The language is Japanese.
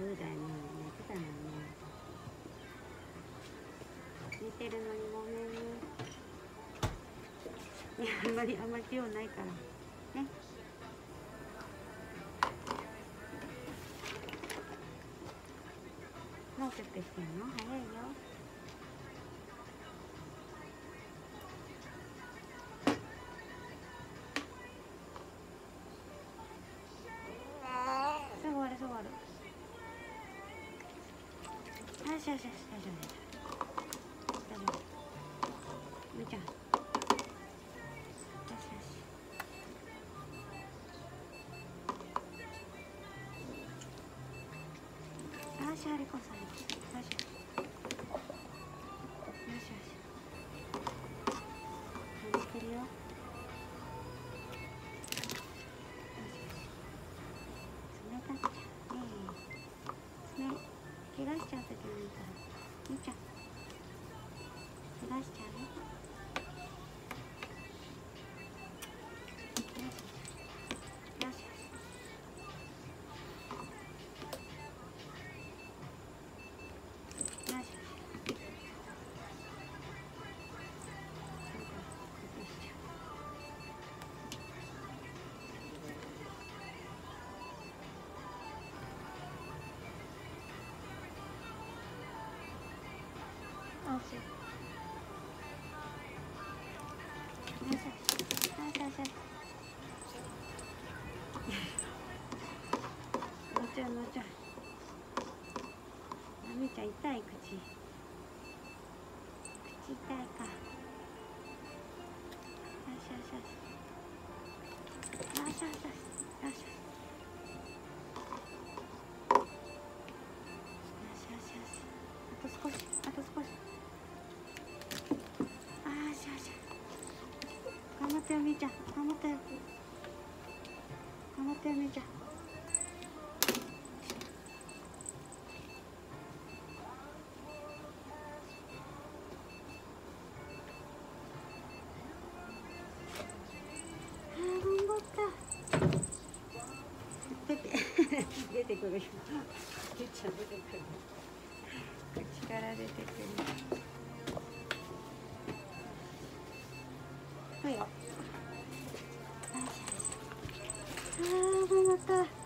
そうだよね寝てたのにね寝てるのにごめんねいやあんまりあんまり量ないから。ねもうちょっとしてんの？早いよ。すぐ終わるすぐ終わる。しよしよし大丈夫大丈夫大丈夫むーちゃんよしよしよしありこさんよしよしよししちゃう時もいいからみーちゃん怪我しちゃう。ちゃんのちゃんあみーちゃん痛い口口痛いかよしよしよしよしよし頑張ってよみーちゃん頑張ってよ頑張ってよみーちゃんあー頑張った出てくるよゆっちゃ出てくる口から出てくるよあー頑張った